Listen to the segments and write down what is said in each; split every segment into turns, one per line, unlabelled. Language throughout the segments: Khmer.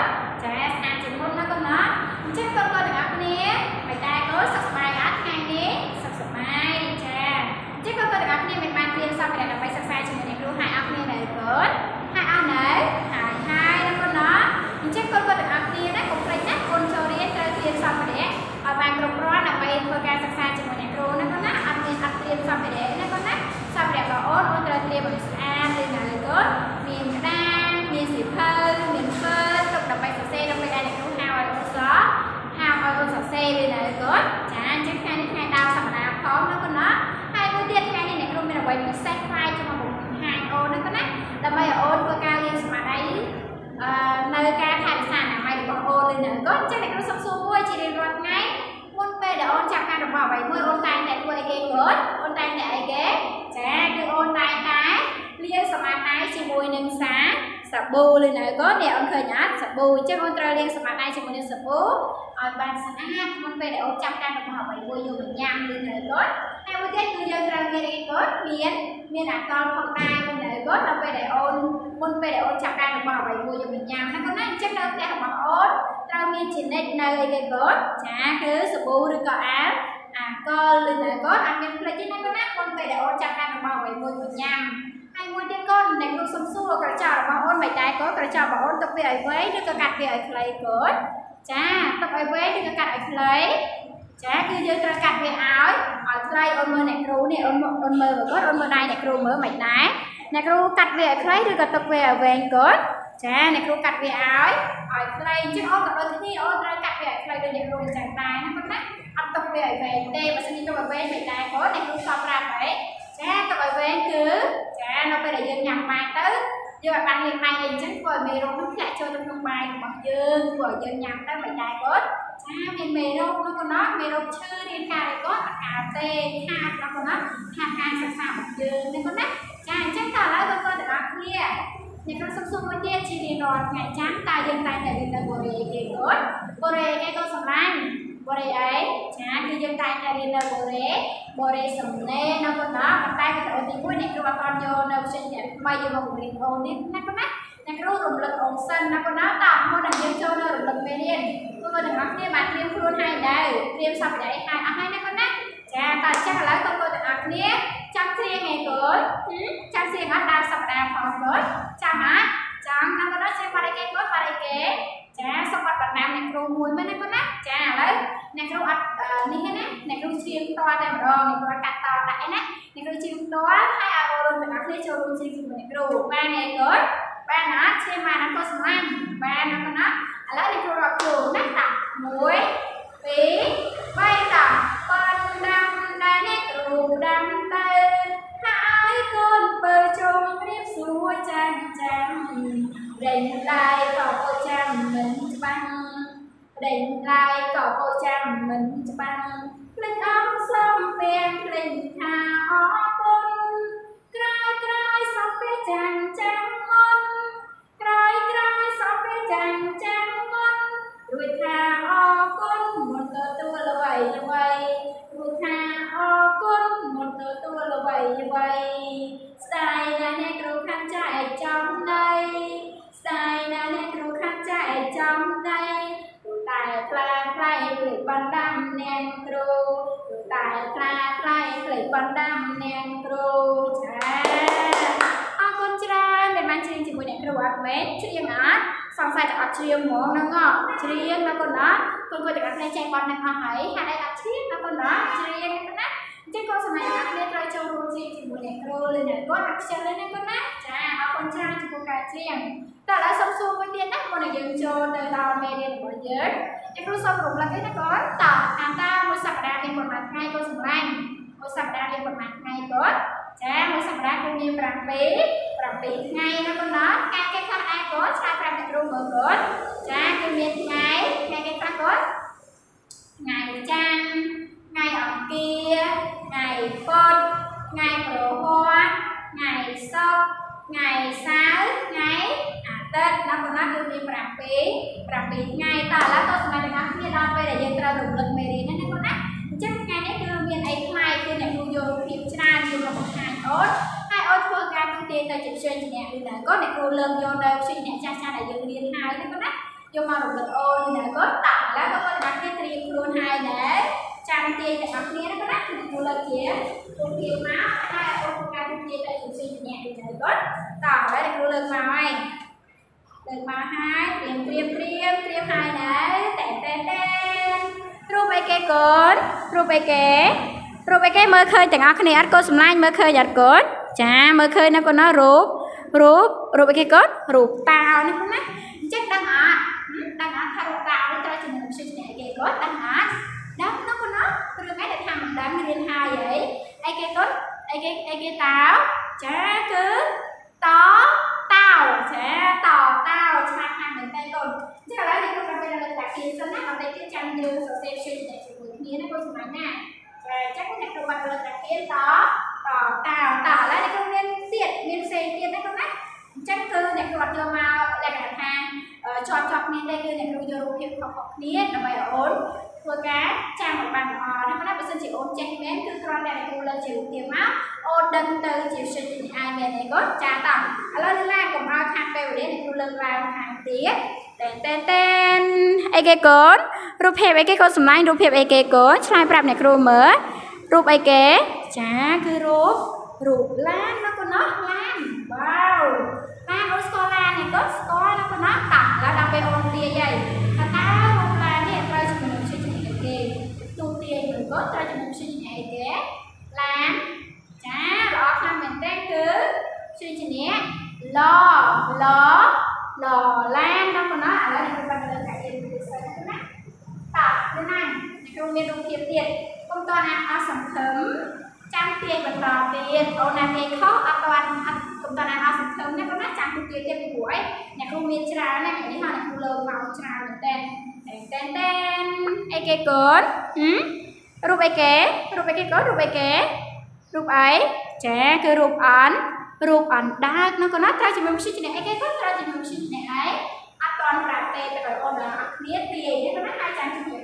ត់ចាស្អាតជាងមុនណាកូនណាអញ្ចឹងកូនកូនទាំងអស់គ្នាមិនដែរកូនសុខសប្បាយអត់ថ្ងៃនេះសុខសប្បាយចាអញ្ចឹងកូនកូនទាំងអស់គ្នាមិនបានត្រៀមសម្ភារៈដើម្បីសិក្សាជាមួយអ្នកគ្រូហើយអស់គ្នានៅកូនហើយអស់នៅហើយហើយណាកូនណាអញ្ចឹងកូនកូនទាំងអស់គ្នាណាកុំភ្លេចណាកូនចូលរៀនត្រូវត្រៀមសម្ភារៈឲ្យបានគ្រប់គ្រាន់ដើម្បីធ្វើការសិក្សាជាមួយអ្នកគ្រូណាកូនណាអត់មានអត់ត្រៀមសម្ភារៈណាកូនណាសម្ភារៈរបស់អូនអូនត្រូវត្រៀមឲ្យស្អាតឬនៅកូនមានក្តារមានសៀវភៅមានហ្វឺនទុកដើម្បីសរសេរដើម្បីឲ្យអ្នកគ្រូហៅឲ្យអូនសរហៅឲ្យអូនសរសេរឬនៅកូនចាអញ្ចឹងថ្ងៃនេះថ្ងៃដើមសប្តាហ៍ផងណាកូនណាហើយមួយទៀតថ្ងៃនេះអ្នកគ្រូមានអ្វីពិសេសខ្លាយចង់មកបង្ហាញអូនណាកូនណាដើម្បីឲ្យអូនធ្វើការរៀនសមាធិអឺនៅការថែរក្សាអនាម័យរបស់អូនឬនៅកូនអញ្ចឹងអ្នកគ្រូសុំសួរមួយជារៀងរាល់ថ្ងៃមុនពេលដែលអូនចាប់ការរបស់អ្វីមួយអូនតែងតែធ្វើអីគេកូនអូនតែងតែអីគេចាគឺអូនតែងតែលាងសមាធិជាមួយនឹងសាសា ប៊ូឬនៅកូននេះអូនឃើញអត់សាប៊ូអញ្ចឹងអូនត្រូវលាងសមាធិជាមួយនឹងសាប៊ូឲ្យបានស្អាតមុនពេលដែលអូនចាប់ការរបស់អ្វីមួយយកមកញ៉ាំឬនៅកូនហើយមួយទៀតគឺយើងត្រូវមានអីកូនមានមានអាកលផងដែរឬនៅកូនដល់ពេលដែលអូនមុនពេលដែលអូនចាប់ការរបស់អ្វីមួយយកមកញ៉ាំណាកូនណាអញ្ចឹងនៅផ្ទះរបស់អូនត្រូវមានជានិច្ចនៅអីគេកូនចាគឺសាប៊ូឬក៏អាវអាកលឬនៅកូនអត់មានភ្លេចទេណាកូនណាមុនពេលដែលអូនចាប់ការរបស់អ្វីមួយមកញ៉ាំហើយ មួយទៀតកូនអ្នកគ្រូសុំសួរក្រចករបស់អូនមិនដែរកូនក្រចករបស់អូនទុកវាឲ្យវែងឬក៏កាត់វាឲ្យខ្លីកូនចាទុកឲ្យវែងឬក៏កាត់ឲ្យខ្លីចាគឺយើងត្រូវកាត់វាឲ្យឲ្យខ្លីអូនមើលអ្នកគ្រូនេះអូនអូនមើលកូនអូនមើលដៃអ្នកគ្រូមើលមិនដែរអ្នកគ្រូកាត់វាឲ្យខ្លីឬក៏ទុកវាឲ្យវែងកូនចាអ្នកគ្រូកាត់វាឲ្យឲ្យខ្លីអញ្ចឹងអូនក៏ដូចគ្នាអូនត្រូវកាត់វាឲ្យខ្លីដូចអ្នកគ្រូអញ្ចឹងដែរណាកូនណាអត់ទុកវាឲ្យវែងទេបើសិនជាទុកឲ្យវែងមិនដែរកូនអ្នកគ្រូខំប្រាប់ហើយ ចាទុកឲ្យវែងគឺចានៅពេលដែលយើងញ៉ាំបាយទៅយើងឲ្យបានលាងដៃអីអញ្ចឹងធ្វើឲ្យមេរោគនោះធ្លាក់ចូលទៅក្នុងបាយរបស់យើងធ្វើឲ្យយើងញ៉ាំទៅមិនដែរកូនចាមានមេរោគនោះកូនណាមេរោគឈឺរាងកាយគាត់អត់កើតទេខាតណាកូនណាខាតការសិក្សារបស់យើងណាកូនណាចាអញ្ចឹងតើឥឡូវកូនទាំងអស់គ្នាអ្នកគ្រូសុំសួរមួយទៀតជារៀងរាល់ថ្ងៃចាំតើយើងតែងតែរៀននៅបរិយាគេកូនបរិយាគេក៏សម្លាញ់ បរិយាអីចាគឺយើងតែងតែរៀននៅបរិយាបរិយាសំណេរនៅកូនណាប៉ុន្តែវីដេអូទី1អ្នកគ្រូអត់បានយកនៅវិទ្យាថ្មីយកមកបង្រៀនអូននេះណាកូនណាអ្នកគ្រូរំលឹកអូនសិនណាកូនណាតើមុននឹងយើងចូលនៅរំលឹកមេរៀនគឺគាត់ទាំងអស់គ្នាបានត្រៀមខ្លួនហើយដែរត្រៀមសម្ភារៈឲ្យអស់ហើយណាកូនណាចាតើចាស់ឥឡូវកូនៗទាំងអស់គ្នាចាំត្រៀមឯងកូនចាំត្រៀមអត់ដើរសប្តាហ៍ផងកូនចាំអត់ចាំណាកូនណាចាំបាត់អីគេកូនបាត់អីគេចាសុំបាត់បណ្ដាំអ្នកគ្រូមួយមែនទេកូនណាចាឥឡូវ អ្នកគ្រូអត់នេះទេណាអ្នកគ្រូជ្រៀងតតែម្ដងអ្នកគ្រូកាត់តដាក់ឯណាអ្នកគ្រូជ្រៀងតហើយឲ្យអរទាំងអស់គ្នាចូលរួមជ្រៀងជាមួយអ្នកគ្រូបានទេកូនបានអត់ឈាមបានអត់ក៏សម្លាញ់បានណាកូនណាឥឡូវអ្នកគ្រូរាប់គ្រូណាតា1 2 3តាបានដាំដែរអ្នកគ្រូដាំទៅហើយកូនបើជុំរៀបសួរចាំចាំដេញឡាយក៏ពោចាំមិនច្បាស់ ដេញឡាយក៏ពោចាំមិនច្បាស់ភ្លេចអងសំពៀងភ្លេច ច្រៀងជាមួយអ្នកគ្រូអត់មែនច្រៀងអត់សង្ស័យតែអត់ច្រៀងហ្មងហ្នឹងអត់ច្រៀងណាកូនណាកូនគាត់ទាំងអស់គ្នាចេះបត់នឹងអស់ហើយហេតុអីអត់ច្រៀងណាកូនណាច្រៀងណាអញ្ចឹងក៏សម្រាប់អ្នកគ្នាត្រូវចូលរួមច្រៀងជាមួយអ្នកគ្រូឬអ្នកគាត់អត់ខ្ជិលទេណាកូនណាចាអរគុណច្រើនចំពោះការច្រៀងតើឥឡូវសុំសួរមួយទៀតណាមុននឹងយើងចូលទៅដល់មេរៀនរបស់យើងអ្នកគ្រូសូមរំលឹកឯណាកូនតើអានតើមួយសប្តាហ៍មានប៉ុន្មានថ្ងៃកូនសម្លាញ់មួយសប្តាហ៍មានប៉ុន្មានថ្ងៃកូន ចាមួយសប្តាហ៍គឺមាន7 7ថ្ងៃណាកូនណាការគេខ្លះដែរកូនឆ្លើយប្រាប់អ្នកគ្រូមើលកូនចាគឺមានថ្ងៃថ្ងៃគេខ្លះកូនថ្ងៃច័ន្ទថ្ងៃអង្គារថ្ងៃពុធថ្ងៃប្រហ័សថ្ងៃសុក្រថ្ងៃសៅរ៍ថ្ងៃអាទិត្យណាកូនណាគឺមាន7 7ថ្ងៃតើឥឡូវក៏សម្រាប់ទាំងអស់គ្នាដល់ពេលដែលយើងត្រូវរំលឹកមេរៀនណា អូនហើយអូនធ្វើការទូទាយទៅជាផ្សេងជាអ្នកឬណាក៏អ្នកគ្រូលើកយកនៅផ្សេងអ្នកចាស់ចាស់ដែលយើងរៀនហើយណាកូនណាអយកមករំលឹកអូនណាគាត់តាក់ឥឡូវគាត់ទាំងអស់គ្នាត្រៀមខ្លួនហើយណាចាំទាយទាំងអស់គ្នាណាគាត់គឺមូលជាទូទាយមកហើយអូនការទូទាយទៅជាស៊ីម្នាក់ទៅគាត់តាក់ឥឡូវគ្រូលើកមកហើយលើកមកហើយត្រៀមត្រៀមត្រៀមត្រៀមហើយណាតែតែតែរូបអីគេកូនរូបអីគេ រូបអីគេមើលឃើញទាំងអស់គ្នាអត់កូនសម្លាញ់មើលឃើញអត់កូនចាមើលឃើញណាកូនណារូបរូបរូបអីគេកូនរូបតាវនេះណាអញ្ចឹងដឹងអត់ដឹងអត់ថារូបតាវនេះត្រូវជាមួយនឹងឈ្មោះអ្នកអីគេកូនដឹងអត់ដឹងណាកូនណារឿងអីដែលថាមិនដឹងរៀនហើយអីអីគេកូនអីគេអីគេតាវចាគឺតតាវចាតតាវឆ្លាតខាងមែនតើកូនចឹងឥឡូវនេះខ្ញុំប្រាប់ទៅលើតាគៀនសិនណាបើតែទៀតចាំយើងសរសេរឈ្មោះជាមួយគ្នាណាកូនសម្លាញ់ណា ចាអញ្ចឹងអ្នកគ្រូបាត់លើតាគៀនតតតាវតឥឡូវអ្នកគ្រូមានទៀតមានផ្សេងទៀតណាកូនណាអញ្ចឹងគឺអ្នកគ្រូអត់យកមកលក្ខណៈថាជាប់ជាប់គ្នាទេគឺអ្នកគ្រូយករូបភាពខុសៗគ្នាដើម្បីឲ្យអូនធ្វើការចាំឲ្យបានល្អណាប៉ុន្តែបើសិនជាអូនចេះមែនគឺគ្រាន់តែអ្នកគ្រូលើកជារូបភាពមកអូនដឹងទៅជាវិទ្យាអាយមែនទេគាត់ចាតោះឥឡូវនេះឡាកុំឲ្យខាត់ពេលវេលាអ្នកគ្រូលើកឡើងខាងទៀតតែនតែនតែនអីគេកូន រូបភាពអីគេកូនសម្លាញ់រូបភាពអីគេកូនឆ្លើយប្រាប់អ្នកគ្រូមើលរូបអីគេចាគឺរូបរូបឡានណាកូនណាឡានវ៉ាវឡានអូស្គាល់ឡាននេះកូនស្គាល់ណាកូនណាតាឡានដល់ពេលអូនទាយហើយថាតើរូបឡាននេះត្រូវជំនុំជាជំនុំអីគេទូទាយមើលកូនត្រូវជំនុំជាជំនុំអីគេឡានចាល្អខ្លាំងមែនទេគឺជាជំនុំលលលឡានណាកូនណាឥឡូវនេះគឺបាត់ទៅតែទៀតគឺ តានេះណាគ្រូមានរូបភាពទៀតកុំតណាអស់សង្ឃឹមចាំទាយបន្តទៀតអូនណាទាយខុសអត់តាន់អត់កុំតណាអស់សង្ឃឹមណាកូនណាចាំទាយទៀតពីព្រោះអីអ្នកគ្រូមានច្រើនណាស់នេះហើយអ្នកគ្រូលើកមកច្រើនមែនតើតែនតែនអីគេកូនហឹមរូបអីគេរូបអីគេកូនរូបអីគេរូបអីចាគឺរូបអន់រូបអណ្ដើកណាកូនណាត្រូវជាមួយវិទ្យាចំណេះអីគេកូនត្រូវជាមួយវិទ្យាចំណេះអីអត់តា ន់ប្រាប់ទេតែឲ្យអូនណាអត់គ្នាទាយណាកូនណាហើយចាំជួយ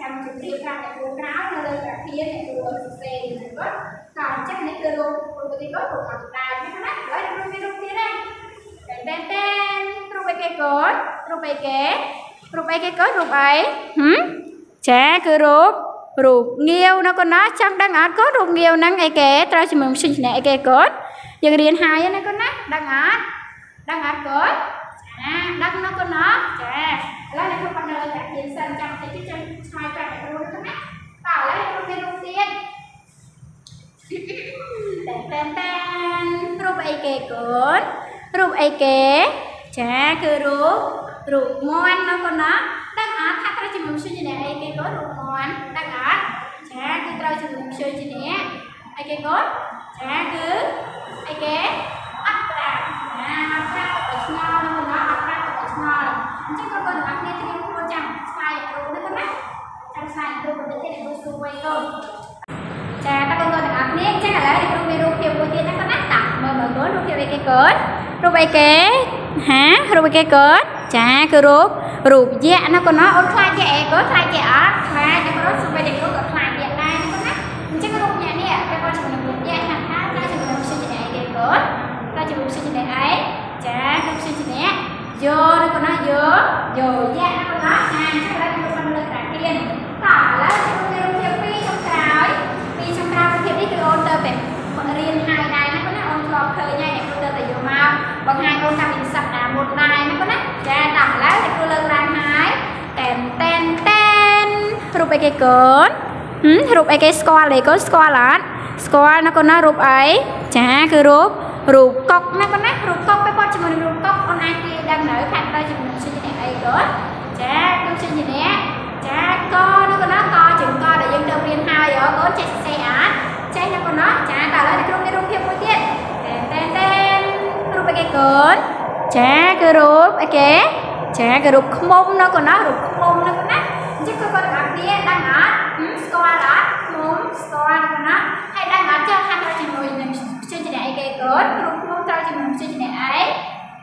ចាំជម្រាបប្រាប់អ្នកគ្រូក្រៅនៅលើកាភាអ្នកគ្រូសរសេរណាគាត់តើអញ្ចឹងនេះគឺរូបរូបទីគាត់រូបអត់ដើមណាហើយរូបមានរូបទៀតណាតែតែរូបអីគេគាត់រូបអីគេរូបអីគេគាត់រូបអីហឹមចាគឺរូបរូបងាវណាកូនណាចង់ដឹងអត់កូនរូបងាវហ្នឹងអីគេត្រូវជាមួយម៉ាស៊ីនច្នៃអីគេកូនយើងរៀនហើយណាកូនណាដឹងអត់ដឹងអត់កូន ចាដឹងណាកូនណាចាឥឡូវអ្នកគ្រូបានលើកតាគៀនសិនចាំតិចចាំឆ្លើយប្រាប់អ្នកគ្រូទៅណាតើឥឡូវអ្នកគ្រូមានរូបទៀតតែតែតែរូបអីគេកូនរូបអីគេចាគឺរូបរូបមន់ណាកូនណាដឹងអត់ថាត្រូវជាមនុស្សជាអ្នកអីគេកូនរូបមន់ដឹងអត់ចាគឺត្រូវជាមនុស្សជាអ្នកអីគេកូនចាគឺអីគេអត់ប្រាចាអត់ប្រាទៅឆ្ងល់ណាកូនណាអត់ប្រាទៅឆ្ងល់ អញ្ចឹងកូនទាំងអស់គ្នាត្រៀមខ្លួនចាំស្លាយគ្រូណាកូនណាចាំស្លាយគ្រូបន្តិចទៀតគ្រូសួរវិញកូនចាតើកូនទាំងអស់គ្នាអញ្ចឹងឥឡូវគ្រូមានរូបភាពមួយទៀតណាកូនណាតាមើលមើលកូនរូបភាពអីគេកូនរូបអីគេហារូបអីគេកូនចាគឺរូបរូបយៈណាកូនណាអូនខ្លាចយៈអីកូនខ្លាចយៈអត់ខ្លាចតែកូនសុំតែគ្រូក៏ខ្លាចយៈដែរណាកូនណាអញ្ចឹងរូបយៈនេះពេលកូនជំនុំរូបយៈថាថាថាជំនុំសិទ្ធិអីគេកូនថាជំនុំសិទ្ធិអីចាគឺសិទ្ធិនេះ យោណាកូនណាយោយោយៈណាកូនណាចាអញ្ចឹងឥឡូវខ្ញុំបានលើកតាគៀនតឥឡូវខ្ញុំមានរូបភាពពីរចុងក្រោយពីរចុងក្រោយរូបភាពនេះគឺអូនទៅតែរៀនហើយដែរណាកូនណាអូនធ្លាប់ឃើញហើយអ្នកគ្រូទៅតែយកមកបង្ហាញអូនតាមវិស័យណាមុនដែរណាកូនណាចាតឥឡូវអ្នកគ្រូលើកឡើងហើយតែនតែនតែនរូបអីគេកូនហឹមរូបអីគេស្គាល់ទេកូនស្គាល់អត់ស្គាល់ណាកូនណារូបអីចាគឺរូបរូបកុកណាកូនណារូបកុក កូនចាគូចេញជាអ្នកចាកនោះកូនណាកជាងកដែលយើងទៅរៀនហើយអូកូនចេះសរសេរអត់ចេះណាកូនណាចាតើឥឡូវគ្រូមានរូបភាពមួយទៀតតែនតែនតែនរូបអីគេកូនចាគឺរូបអីគេចាគឺរូបខ្មុំណាកូនណារូបខ្មុំណាកូនណាអញ្ចឹងគឺកូនទាំងអស់គ្នាដឹងអត់ស្គាល់អត់ខ្មុំស្គាល់ណាកូនណាហើយដឹងអត់ចឹងហាត់ជាមួយនឹងព្យញ្ជនៈអីគេកូនរូបខ្មុំត្រូវជាមួយនឹងព្យញ្ជនៈអី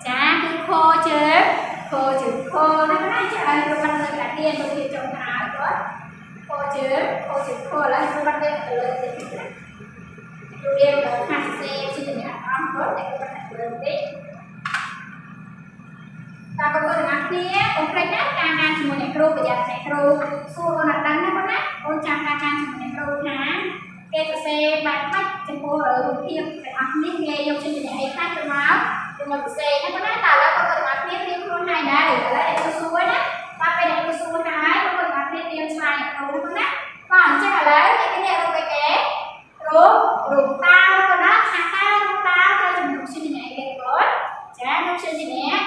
ចាគឺខជើង ខជើងខណាកូនណាអញ្ចឹងឲ្យរូបបានលើកតាទៀនរូបភាពចុងក្រោយគាត់ខជើងខជើងខឥឡូវរូបបានលើកទៅលើទៀតណារៀនដល់ខាងសេព្យញ្ជនៈអង្គគាត់តែគាត់បានលើកតិចតើបងប្អូនទាំងអស់គ្នាកុំភ្លេចណាការអានជាមួយអ្នកគ្រូប្រយ័ត្នអ្នកគ្រូសួរអូនអត់ដឹងណាបងណាអូនចាំការអានជាមួយអ្នកគ្រូថាគេសរសេរបែបម៉េចចំពោះរូបភាពទាំងអស់នេះគេយកជាអ្នកអីខ្លះទៅមកទៅមកសរសេរណាបងណាតើឥឡូវបងប្អូនទាំងអស់គ្នាត្រៀមខ្លួនហើ បាទអញ្ចឹងឥឡូវគេគ្នារូបអីគេរូបរូបតាបងណាថាតើរូបតាត្រូវជំនួសជាអ្នកអីគេបងចាខ្ញុំជាអ្នក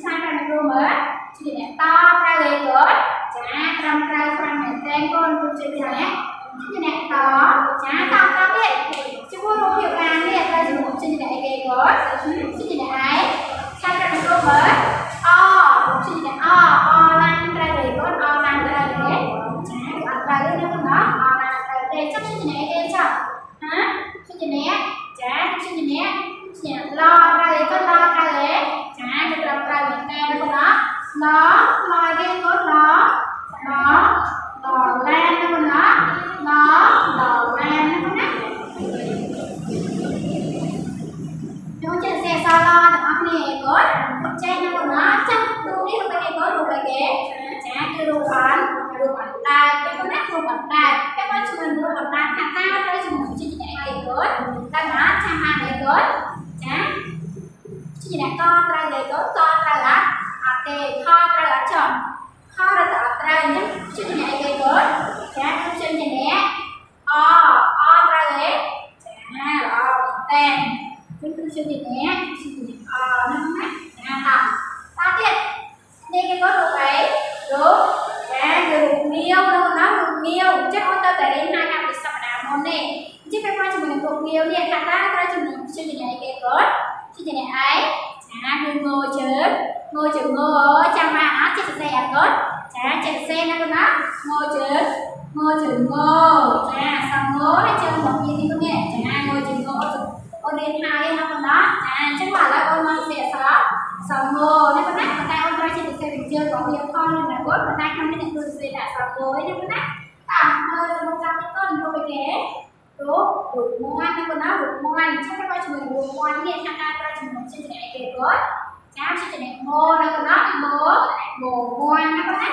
ឆ្លើយបានអ្នកគ្រូមើលជាអ្នកតត្រូវទេបងចាត្រឹមត្រូវខ្លាំងមែនទែនបងគ្រូជាអ្នកជាអ្នកតចាតតទៀតជាមួយរូបភាពការនេះត្រូវជំនួសជាអ្នកអីគេបងជាអ្នកឯងឆ្លើយបានអ្នកគ្រូមើលអជាអ្នកអអឡានត្រូវទេបងអឡានត្រូវទេចាអត់ត្រូវទេណាបងអឡានត្រូវទេចាំជាអ្នកអីគេចាំហាជាអ្នកចាជាអ្នកជាឡត្រូវទេក៏ឡត្រូវទេ ចាគឺត្រូវត្រូវមែនតើណាបងណាឡឡគេក៏ឡឡឡឡានណាបងណាឡឡឡានណាបងណាចូលចេះសេសឡទាំងអស់គ្នាអីគាត់ចេះណាបងណាចាំរូបនេះរូបអីគាត់រូបអីគេចាគឺរូបអនរូបអណ្ដែតទេបងណារូបអ ណ្ដែតតែបើជំនួសរូបអណ្ដែតខាងតាត្រូវជំនួសជាអីគេគាត់តែណាចាំបានអីគាត់ចាជាអ្នកកត្រូវទេគាត់កត្រូវអត់អត់ទេខត្រូវអត់ចំខរត់អត់ត្រូវអញ្ចឹងជាអ្នកអីគេគាត់ចាគឺជាអ្នកអអត្រូវទេចាល្អតែគឺគឺជាអ្នកជាអ្នកអហ្នឹងណាចាតតាទៀតនេះគេគាត់រូបអីរូប ចាគឺរូបងាវនោះណារូបងាវអញ្ចឹងអូនទៅតែរៀនហើយកម្មវិធីសប្តាហ៍មុននេះអញ្ចឹងពេលមកជាមួយនឹងរូបងាវនេះថាតើត្រូវជំនួសជាអ្នកអីគេគាត់ជាអ្នកឯងចាគឺងោជើងងោជើងងោចាំបានអត់ចេះសរសេរអត់គាត់ចាចេះសរសេរណាគាត់ណាងោជើងងោជើងងោចាសំងោហើយជើងរបស់វានេះគាត់នេះចាងោជើងងោ អូនរៀនហើយណាគាត់ណាចាអញ្ចឹងមកឥឡូវអូនមកសរសេរអក្សរសំងោណាគាត់ណាប៉ុន្តែអូនត្រូវចេះសរសេរវិជើងរបស់វាផងណាគាត់ប៉ុន្តែក្នុងនេះអ្នកគ្រូសរសេរដាក់សំងោឯណាគាត់ណាតាមមើលក្នុងកម្មវិធីគាត់រូបគេរូបរូបមាន់ណាគាត់ណារូបមាន់អញ្ចឹងគាត់ជាមួយរូបមាន់នេះថាតើត្រូវជាមួយជាអ្នកឯគេគាត់ចាជាអ្នកម៉ូណាគាត់ណាម៉ូម៉ូមាន់ណាគាត់ណា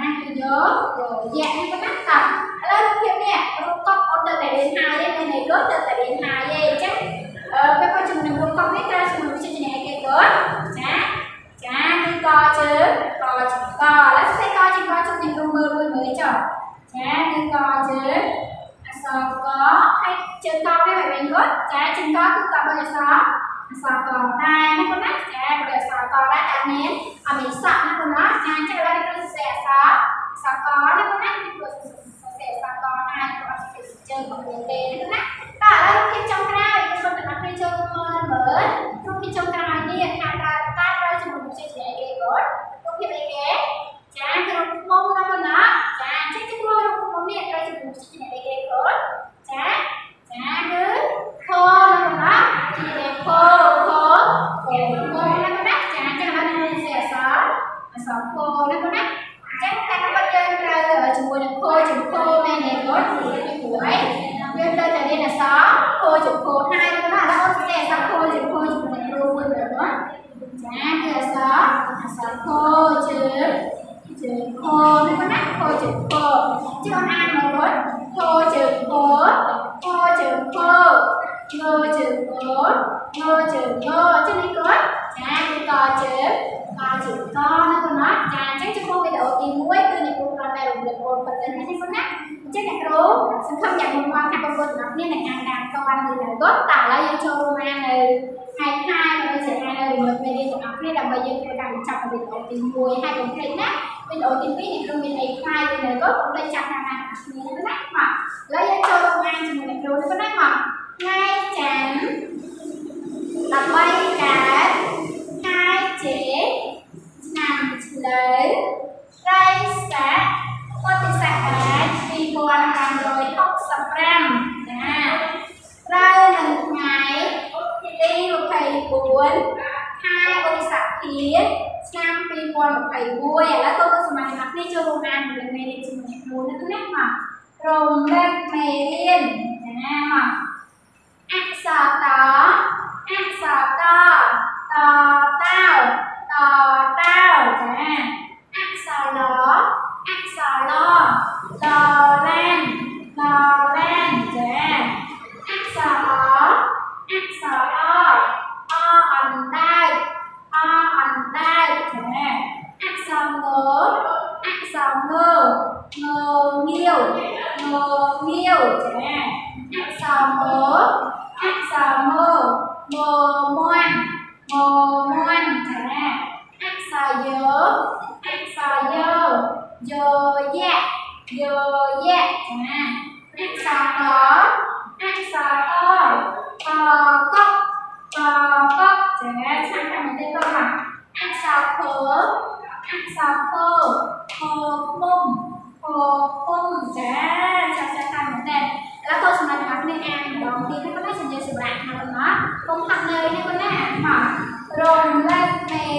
2 nhớ. Rồi dạ như có mắt tập lên thêm nè. Con cốc ở từ này đến 2 đây này cướp từ từ đến hai đây chắc. Ờ cái quá trình mình cũng không biết ra, xong mình sẽ này cái cướp chá chá cái co chứ. Co chứ co lá sẽ co chứ co trong những công mơ mới mới chờ chá cái co chứ. Sờ có hay chân co với bài mình cướp chá chân co cứ co bao giờ sờ សេកជើងកជុំនឹងរូបមើលមួយមើលចុះចាគឺកជើងអក្សរក អក្សរខជើងជើងខនេះគាត់ណាខជើងខជើងអានមកគាត់ខជើងខខជើងខងើជើងងើងើជើងងើចឹងនេះគាត់ចាគឺកជើងកជើងកណាគាត់ណាចាអញ្ចឹងចំពោះវីដេអូទី1គឺអ្នកគ្រូគាត់តែរំលឹកបងប៉ុណ្ណឹងណាគាត់ណាអញ្ចឹងអ្នកគ្រូសង្ឃឹមយ៉ាងមុនមកថាបងប្អូនទាំងអស់គ្នានឹងអានតាមតបាននៅគាត់តែឥឡូវយើងចូលរួមអាននៅខែខែដើម្បីជាអាននៅរំលឹកមេរៀនទាំងអស់គ្នាដើម្បីយើងធ្វើការបញ្ចប់វីដេអូ ទី1ហើយកុំភ្លេចណាវីដេអូទី2អ្នកគ្រូមានអីខ្លាយទៅនៅគាត់កុំភ្លេចចាប់តាមអានគ្នាណាបាទឥឡូវយើងចូលរួមអានជាមួយអ្នកគ្រូនេះណាមកថ្ងៃច័ន្ទខដើម្បីកើតខែចេឆ្នាំឆ្លូវត្រីស័កពុទ្ធសករាជ2565ចាត្រូវនឹងថ្ងៃទី24 ខែឧសភាឆ្នាំ2021ឥឡូវតើតើសមាជិកគ្នាចូលរួមអានមេរៀនជាមួយគ្រូនៅនេះមករំលឹកមេរៀនណាមកអក្សរតអក្សរតតតោតតតោចាអក្សរឡអក្សរឡឡលែនឡលែនចាអក្សរអអក្សរអអអណ្ដែតអអណ្ដែតចាអក្សរងអក្សរងង ងាវងងាវចាអក្សរមអក្សរមមមាន់មមាន់ចាអក្សរយោអក្សរយោយោយៈយោយៈចាអក្សរតអក្សរតតកកតកកចា không cả cho cho ta một tên là tôi sẽ nói mặt này em đồng tiền nó có nói sẽ dễ sự bạn mà nó không thằng nơi nó có nói mà rồi lên này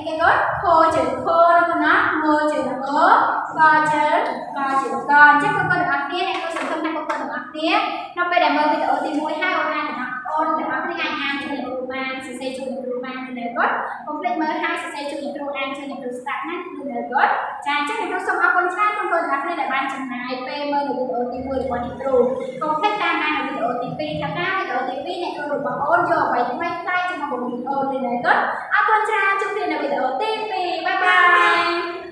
អីគេគាត់ខោជើខោណាបងណាមើជើមើកជើកជើកអញ្ចឹងបងប្អូនទាំងអស់គ្នាអ្នកគ្រូសង្ឃឹមថាបងប្អូ នទាំងអស់គ្នានៅពេលដែលមើលវីដេអូទី1ហើយអូនអាចទាំងអស់អូនទាំងអស់គ្នាអាចអានជួយអ្នកគ្រូបានសរសេរជួយអ្នកគ្រូបាននៅគាត់កុំភ្លេចមើលហើយសរសេរជួយអ្នកគ្រូអានជួយអ្នកគ្រូស្ដាប់ណាគឺនៅគាត់ចាអញ្ចឹងអ្នកគ្រូសូមអរគុណច្រើនបងប្អូនទាំងអស់គ្នាដែលបានចំណាយពេលមើលនៅវីដេអូទី1របស់អ្នកគ្រូកុំភ្លេចតាមដាននៅវីដេអូទី2ថាតើវីដេអូទី2អ្នកគ្រូរបស់អូនយកអ្វីថ្មីៗមកបង្រៀនអូននៅគាត់អរគុណច្រើនជួបគ្នានៅវីដេអូទី2បាយបាយ